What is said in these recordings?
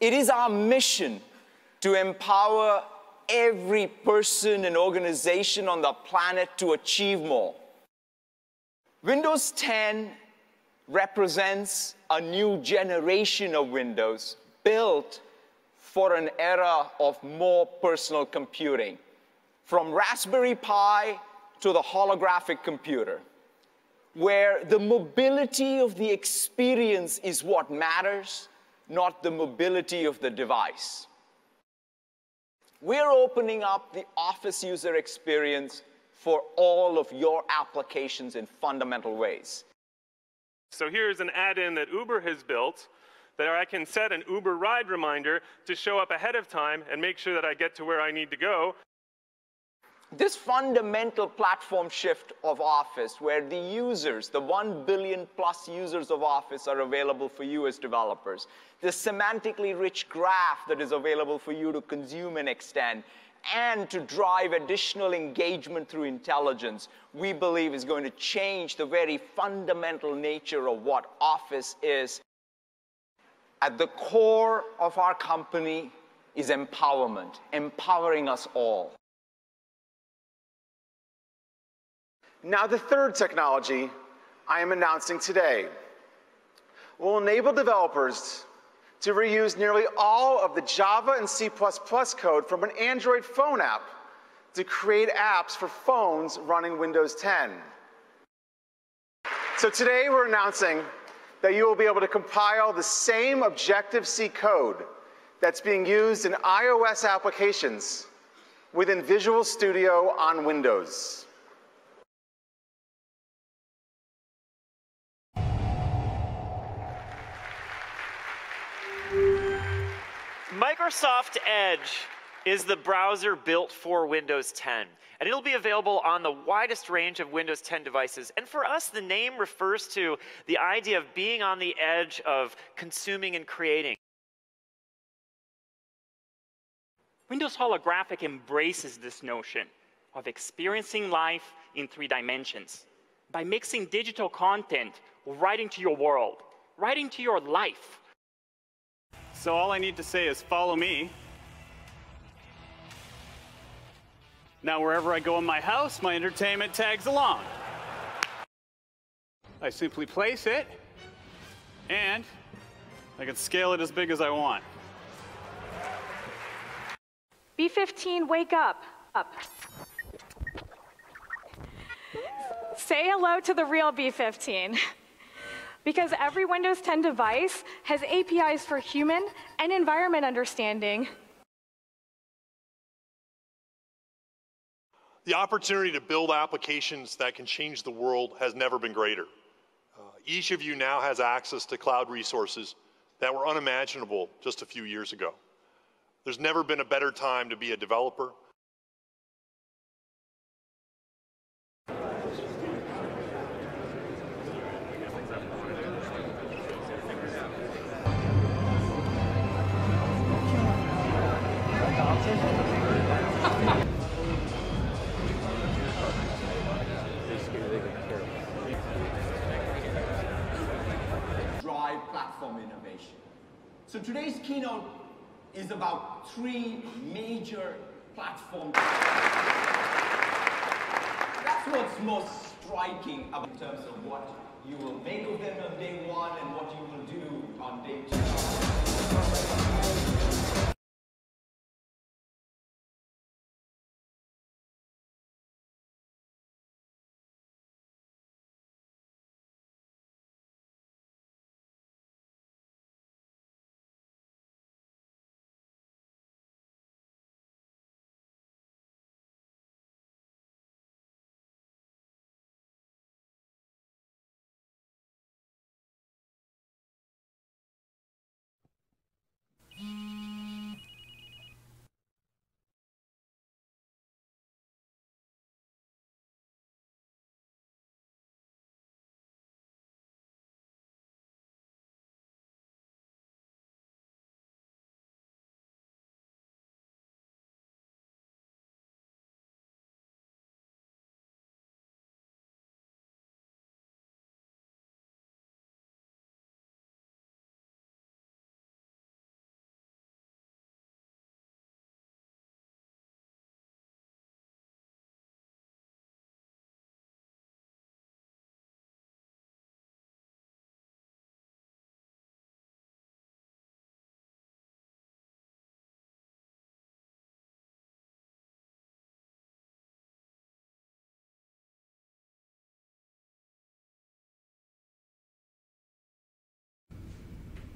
It is our mission to empower every person and organization on the planet to achieve more. Windows 10 represents a new generation of Windows built for an era of more personal computing, from Raspberry Pi to the holographic computer, where the mobility of the experience is what matters, not the mobility of the device. We're opening up the Office user experience for all of your applications in fundamental ways. So here's an add-in that Uber has built that I can set an Uber ride reminder to show up ahead of time and make sure that I get to where I need to go. This fundamental platform shift of Office, where the users, the 1 billion plus users of Office are available for you as developers, the semantically rich graph that is available for you to consume and extend, and to drive additional engagement through intelligence, we believe is going to change the very fundamental nature of what Office is. At the core of our company is empowerment, empowering us all. Now, the third technology I am announcing today will enable developers to reuse nearly all of the Java and C++ code from an Android phone app to create apps for phones running Windows 10. So today we're announcing that you will be able to compile the same Objective-C code that's being used in iOS applications within Visual Studio on Windows. Microsoft Edge is the browser built for Windows 10. And it'll be available on the widest range of Windows 10 devices. And for us, the name refers to the idea of being on the edge of consuming and creating. Windows Holographic embraces this notion of experiencing life in three dimensions by mixing digital content right into your world, right into your life. So all I need to say is follow me. Now wherever I go in my house, my entertainment tags along. I simply place it, and I can scale it as big as I want. B15, wake up. Up. Say hello to the real B15. Because every Windows 10 device has APIs for human and environment understanding. The opportunity to build applications that can change the world has never been greater. Uh, each of you now has access to cloud resources that were unimaginable just a few years ago. There's never been a better time to be a developer So today's keynote is about three major platforms. That's what's most striking about in terms of what you will make of them on day one and what you will do on day two.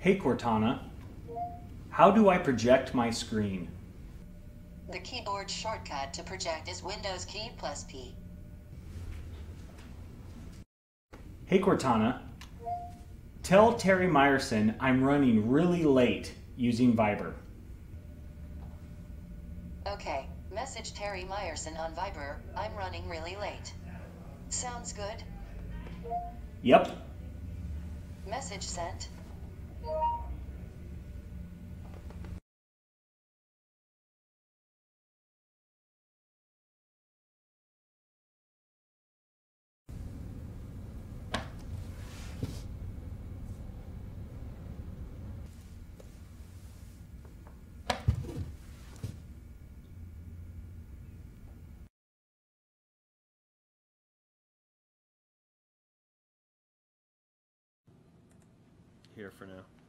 Hey Cortana, how do I project my screen? The keyboard shortcut to project is Windows key plus P. Hey Cortana, tell Terry Myerson I'm running really late using Viber. Okay, message Terry Myerson on Viber, I'm running really late. Sounds good? Yep. Message sent. Thank you. Here for now.